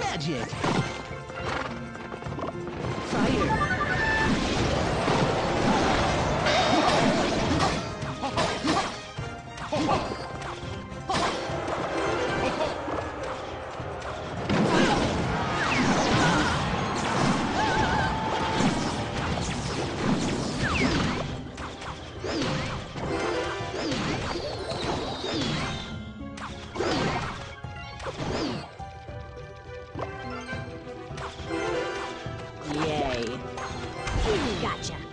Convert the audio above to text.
Magic! Gotcha.